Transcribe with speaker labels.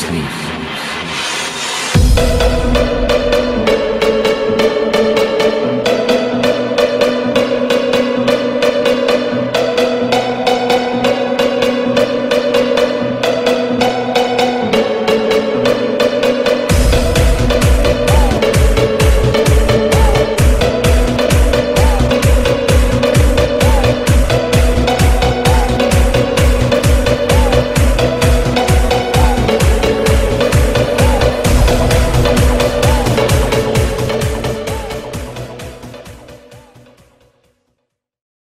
Speaker 1: sleep.